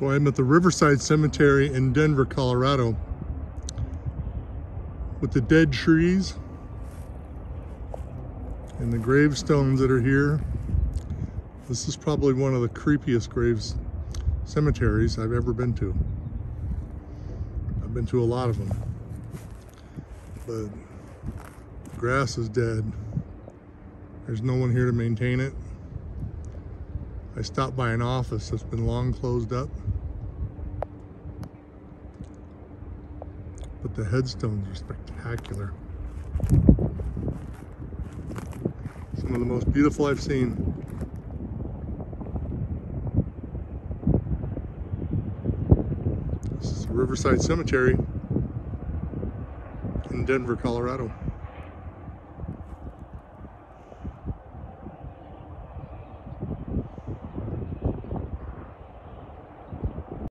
So I'm at the Riverside Cemetery in Denver, Colorado with the dead trees and the gravestones that are here. This is probably one of the creepiest graves cemeteries I've ever been to. I've been to a lot of them, but grass is dead. There's no one here to maintain it. I stopped by an office that's been long closed up. But the headstones are spectacular. Some of the most beautiful I've seen. This is Riverside Cemetery in Denver, Colorado.